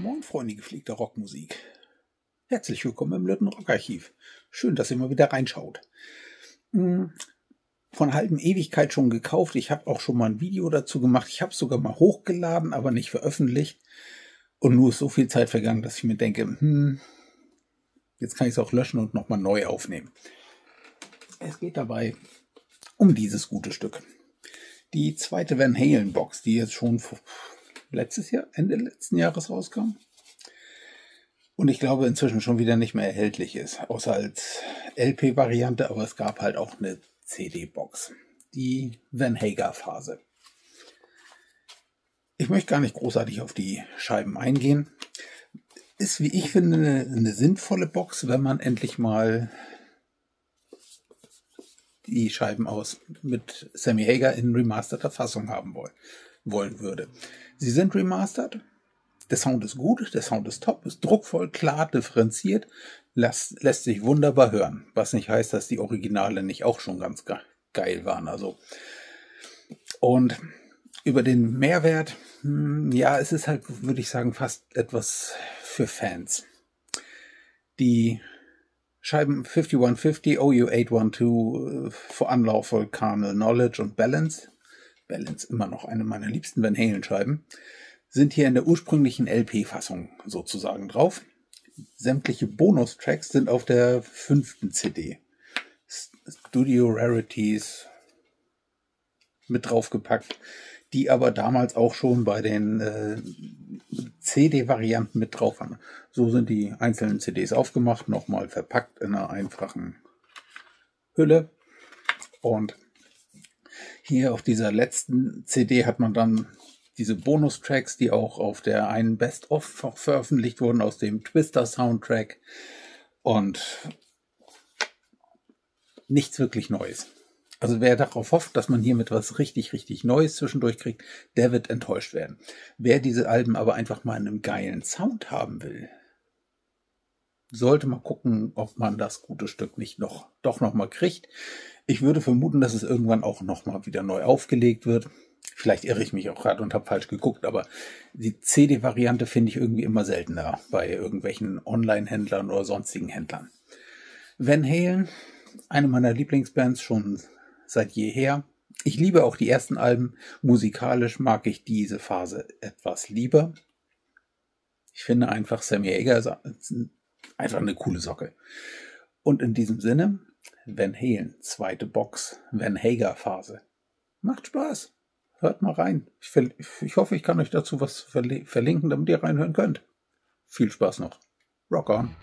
moin, Freunde gepflegter Rockmusik. Herzlich willkommen im Lütten Rockarchiv. Schön, dass ihr mal wieder reinschaut. Hm, von halben Ewigkeit schon gekauft. Ich habe auch schon mal ein Video dazu gemacht. Ich habe es sogar mal hochgeladen, aber nicht veröffentlicht. Und nur ist so viel Zeit vergangen, dass ich mir denke, hm, jetzt kann ich es auch löschen und nochmal neu aufnehmen. Es geht dabei um dieses gute Stück. Die zweite Van Halen Box, die jetzt schon letztes Jahr, Ende letzten Jahres rauskam. Und ich glaube inzwischen schon wieder nicht mehr erhältlich ist, außer als LP-Variante, aber es gab halt auch eine CD-Box. Die Van Hager-Phase. Ich möchte gar nicht großartig auf die Scheiben eingehen. Ist, wie ich finde, eine, eine sinnvolle Box, wenn man endlich mal die Scheiben aus mit Sammy Hager in remasterter Fassung haben wollen, wollen würde. Sie sind remastered. Der Sound ist gut, der Sound ist top, ist druckvoll, klar, differenziert, lässt, lässt sich wunderbar hören. Was nicht heißt, dass die Originale nicht auch schon ganz ge geil waren. Also. Und über den Mehrwert, hm, ja, es ist halt, würde ich sagen, fast etwas für Fans. Die Scheiben 5150, OU812 for Unlawful Carnal Knowledge und Balance Balance immer noch eine meiner liebsten Van Halen Scheiben, sind hier in der ursprünglichen LP-Fassung sozusagen drauf. Sämtliche Bonustracks sind auf der fünften CD. Studio Rarities mit draufgepackt, die aber damals auch schon bei den äh, CD-Varianten mit drauf waren. So sind die einzelnen CDs aufgemacht, nochmal verpackt in einer einfachen Hülle und hier auf dieser letzten CD hat man dann diese Bonustracks, die auch auf der einen Best-of veröffentlicht wurden aus dem Twister Soundtrack und nichts wirklich Neues. Also wer darauf hofft, dass man hier mit was richtig, richtig Neues zwischendurch kriegt, der wird enttäuscht werden. Wer diese Alben aber einfach mal in einem geilen Sound haben will, sollte mal gucken, ob man das gute Stück nicht noch, doch noch mal kriegt. Ich würde vermuten, dass es irgendwann auch noch mal wieder neu aufgelegt wird. Vielleicht irre ich mich auch gerade und habe falsch geguckt, aber die CD-Variante finde ich irgendwie immer seltener bei irgendwelchen Online-Händlern oder sonstigen Händlern. Van Halen, eine meiner Lieblingsbands schon seit jeher. Ich liebe auch die ersten Alben. Musikalisch mag ich diese Phase etwas lieber. Ich finde einfach Sammy Hagar ist Einfach eine coole Socke. Und in diesem Sinne, Van Halen, zweite Box, Van Hager Phase. Macht Spaß. Hört mal rein. Ich, ich hoffe, ich kann euch dazu was verlinken, damit ihr reinhören könnt. Viel Spaß noch. Rock on.